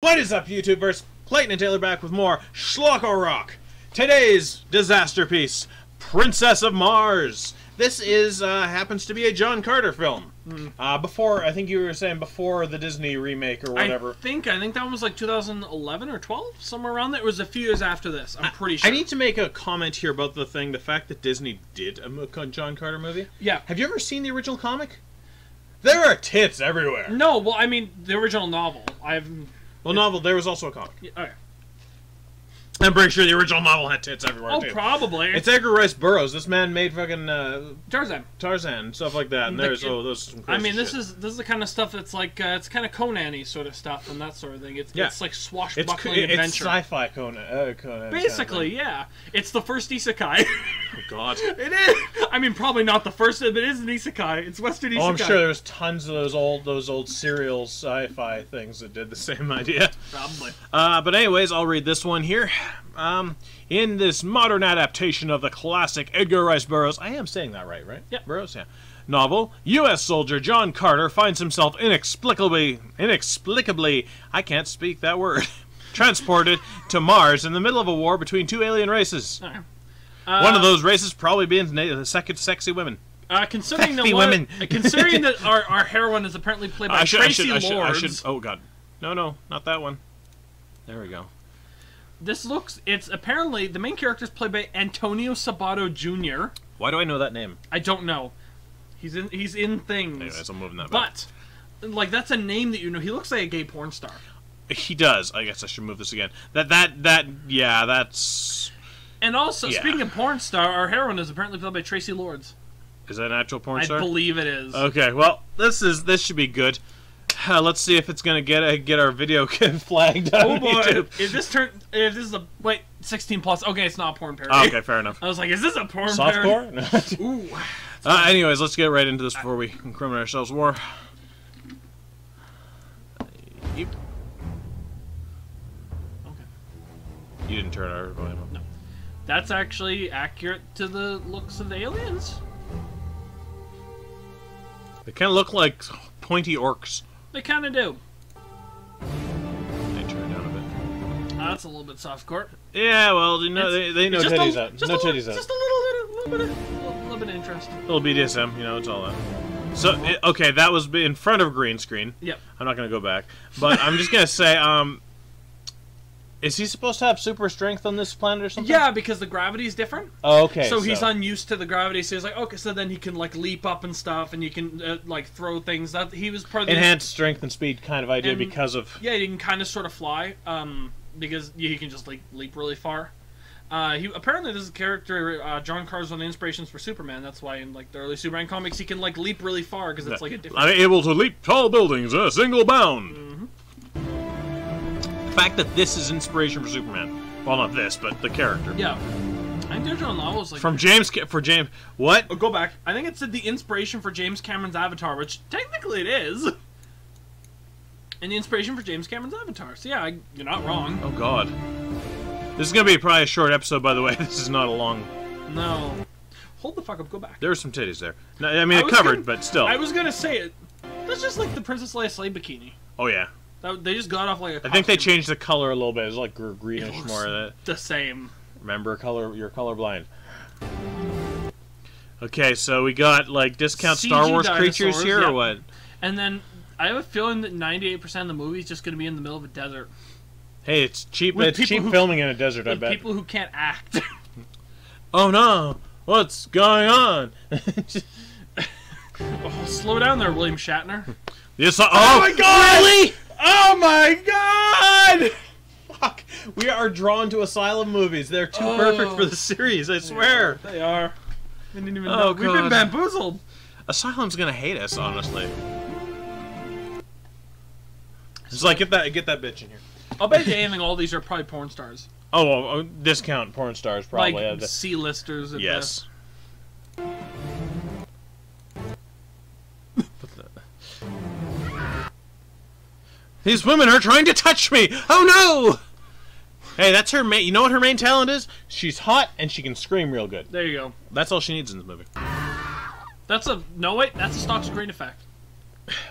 What is up, YouTubers? Clayton and Taylor back with more Schlock or Rock. Today's disaster piece, Princess of Mars. This is uh, happens to be a John Carter film. Uh, before, I think you were saying before the Disney remake or whatever. I think I think that one was like 2011 or 12, somewhere around there. It was a few years after this. I'm pretty sure. I need to make a comment here about the thing, the fact that Disney did a John Carter movie. Yeah. Have you ever seen the original comic? There are tits everywhere. No, well, I mean the original novel. I've. Well, novel. There was also a comic. yeah, Okay. I'm pretty sure the original novel had tits everywhere Oh, too. probably. It's Edgar Rice Burroughs. This man made fucking uh, Tarzan. Tarzan and stuff like that. And The- there's it- oh, those. Some I mean, this shit. is this is the kind of stuff that's like uh, it's kind of Conan-y sort of stuff and that sort of thing. It's Yeah. it's like it's swashbuckling it's adventure. sci-fi Conan. Uh, Conan Basically, yeah. It's the first isekai. Oh God. it is. I mean, probably not the first, but it is an isekai. It's Western isekai. Oh, I'm sure there's tons of those old those old serial sci-fi things that did the same idea. Probably. Uh, but anyways, I'll read this one here. Um, in this modern adaptation of the classic Edgar Rice Burroughs, I am saying that right, right? Yeah. Burroughs, yeah. Novel: U.S. soldier John Carter finds himself inexplicably, inexplicably, I can't speak that word, transported to Mars in the middle of a war between two alien races. Alright. One of Uh, those races probably being the second sexy women. Uh, considering that Sexy one, women. uh, considering that our, our heroine is apparently played by I should, I Traci should, I should, I should. Oh God, no, no, not that one. There we go. this looks. It's apparently the main character is played by Antonio Sabato Jr. Why do I know that name? I don't know. He's in. He's in things. Anyways, I'm moving that back. but like that's a name that you know. He looks like a gay porn star. He does. I guess I should move this again. That that that yeah, that's And also, Yeah. speaking of porn star, our heroine is apparently played by Traci Lords. is that an actual porn I star? I believe it is. Okay, well, this is this should be good. Uh, let's see if it's gonna get uh, get our video flagged on oh boy! YouTube. If this turn, if this is a wait, 16 plus. Okay, it's not a porn parody. Oh, okay, fair enough. I was like, is this a porn parody? Softcore? Ooh. uh, anyways, let's get right into this before we incriminate ourselves more. You, Okay. you didn't turn our volume up. No. That's actually accurate to the looks of the aliens. They kind of look like pointy orcs. They kind of do. They turn it down a bit. Uh, that's a little bit soft softcore. Yeah, well, you know, they, they know titties a, out. Just No a, titties little, out. Just a little, little, little bit of, little, little bit of interest. A little BDSM, you know, it's all that. So it, okay, that was in front of green screen. Yep. I'm not gonna go back, but I'm just gonna say, um, is he supposed to have super strength on this planet or something? Yeah, because the gravity is different. Oh, okay. so he's unused to the gravity. So he's like, okay, so then he can like leap up and stuff, and you can uh, like throw things. That he was part of the enhanced strength and speed kind of idea And- because of. Yeah, he can kind of sort of fly, um, because he can just like leap really far. Uh, he apparently this is a character uh, John Carter's one of the inspirations for Superman. That's why in like the early Superman comics he can like leap really far because it's like a different. I'm able to leap tall buildings in a single bound. Mm-hmm. The fact that this is inspiration for Superman. Well, not this, but the character. Yeah, I think the original novel was like From James. Ca- For James. What? Oh, go back. I think it said the inspiration for James Cameron's Avatar, which technically it is. And the inspiration for James Cameron's Avatar. So yeah, I, you're not wrong. Oh God. This is gonna be probably a short episode, by the way. This is not a long. No. Hold the fuck up. Go back. There were some titties there. No, I mean, I it covered, gonna- but still. I was gonna say it. That's just like the Princess Leia slave bikini. Oh yeah. That, they just got off like a. I think they changed the color a little bit. It's like greenish more of that. the same. Remember, color. You're colorblind. Okay, so we got like discount Star CG Wars creatures here, yeah. or what? And then I have a feeling that 98% of the movie is just going to be in the middle of a desert Hey, it's cheap. With it's cheap who- filming in a desert. I bet. people who can't act. Oh no! What's going on? oh, slow down there, William Shatner. yes. Oh, oh my God! Really? Oh my god! Fuck. We are drawn to asylum movies. They're too perfect for the oh. series. I swear. They are. I didn't even Oh, know. We've been bamboozled. Asylum's gonna hate us, honestly. It's like get that get that bitch in here. I'll bet you anything all these are probably porn stars. Oh, well, oh, discount porn stars probably. like uh, have C-listers. yes. These women are trying to touch me. Oh no! Hey, that's her main. You know what her main talent is? She's hot and she can scream real good. There you go. That's all she needs in this movie. That's a no wait. That's a stock screen effect.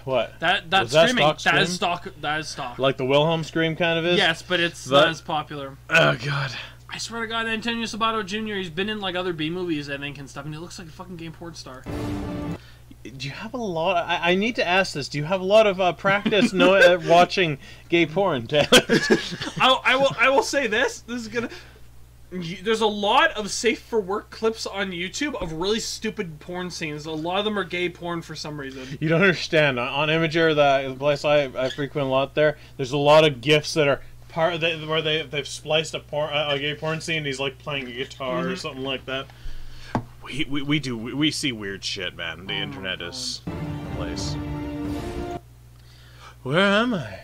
What? That that's Was that streaming. stock That is stock. That is stock. Like the Wilhelm scream kind of is? yes, but it's That- not as popular. Oh god. I swear to God, Antonio Sabato Jr. He's been in like other B movies, I think, and stuff, and he looks like a fucking game porn star. Do you have a lot? I, I need to ask this. Do you have a lot of uh, practice no, uh, watching gay porn, Taylor? I, I will. I will say this. This is gonna. y- There's a lot of safe for work clips on YouTube of really stupid porn scenes. A lot of them are gay porn for some reason. you don't understand. On Imgur, the, place I, I frequent a lot there, there's a lot of gifs that are part of the, where they they've spliced a porn uh, a gay porn scene. And he's like playing a guitar or Mhm. something like that. We, we, we do we, we see weird shit, man. The Oh internet is a place. Where am I?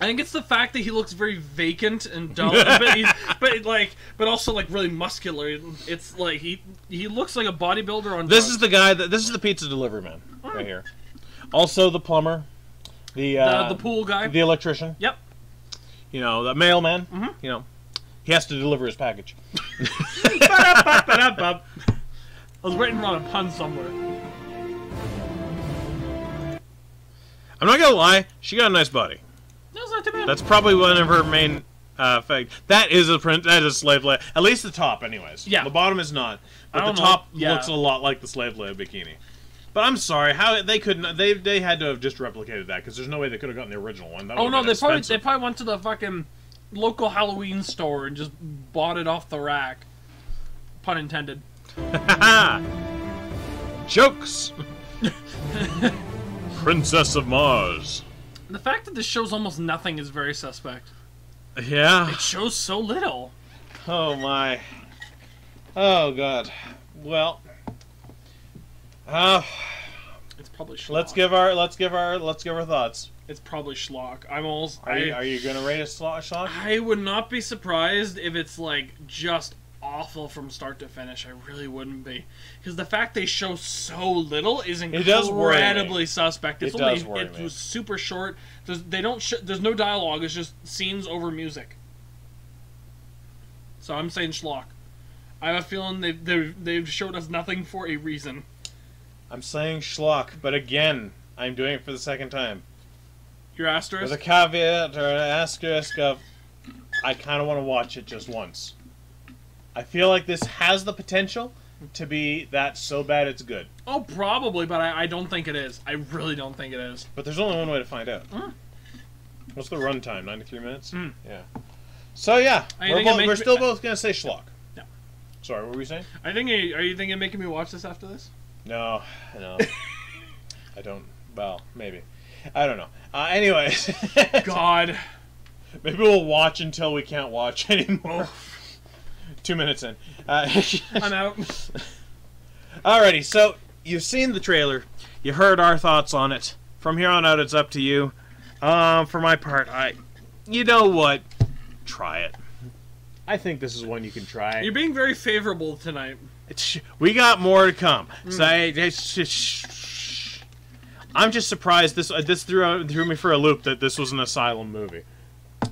I think it's the fact that he looks very vacant and dull, but, he's, but like, but also like really muscular. It's like he he looks like a bodybuilder on. This drugs. is the guy that this is the pizza delivery man right here. Also the plumber, the the, uh, the pool guy. the electrician. Yep. You know the mailman. Mhm. You know, he has to deliver his package. I was waiting on a pun somewhere. I'm not gonna lie, she got a nice body. That's not too bad. That's probably one of her main uh, fact. That is a print. That is a slave lab. At least the top, anyways. Yeah. The bottom is not, but the top Yeah. looks a lot like the slave lab bikini. But I'm sorry, how they couldn't? They they had to have just replicated that because there's no way they could have gotten the original one. That oh no, they probably they probably went to the fucking local Halloween store and just bought it off the rack. Pun intended. Jokes. Princess of Mars. The fact that this shows almost nothing is very suspect. Yeah. It shows so little. Oh my. Oh god. Well. Uh, It's probably schlock. let's give our let's give our let's give our thoughts. It's probably schlock. I'm almost. Are you, I, are you gonna rate a slot shot? I would not be surprised if it's like just awful from start to finish. I really wouldn't be, because the fact they show so little is incredibly It does worry me. incredibly suspect. It's It only does worry it me. was super short. There's they don't sh- there's no dialogue. It's just scenes over music. So I'm saying schlock. I have a feeling they've, they've, they've showed us nothing for a reason. I'm saying schlock, but again, I'm doing it for the second time. Your asterisk? With a caveat or an asterisk of, I kind of want to watch it just once. I feel like this has the potential to be that so bad it's good. Oh, probably, but I, I don't think it is. I really don't think it is. But there's only one way to find out. Mm. What's the runtime? 93 minutes? Mm. Yeah. So yeah, I we're, both, we're me- still both gonna say schlock. No. Sorry, what were we saying? I think. Are you thinking of making me watch this after this? No, no. I don't. Well, maybe. I don't know. Uh, anyways, God. maybe we'll watch until we can't watch anymore. Two minutes in. Uh, I'm out. Alrighty, so you've seen the trailer, you heard our thoughts on it. From here on out, it's up to you. Um, for my part, I, you know what, try it. I think this is one you can try. You're being very favorable tonight. It's, we got more to come. Mm. So I, I'm just surprised this uh, this threw threw me for a loop that this was an asylum movie.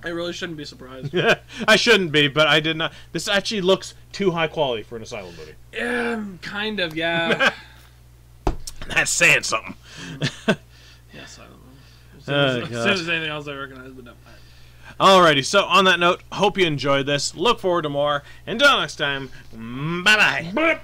I really shouldn't be surprised. I shouldn't be, but I did not. This actually looks too high quality for an asylum movie. um, kind of, yeah. That's saying something. yes, asylum. don't know. As Oh, soon as, as soon as anything else I recognize, but no. Alrighty, so on that note, hope you enjoyed this. Look forward to more. Until next time, bye bye.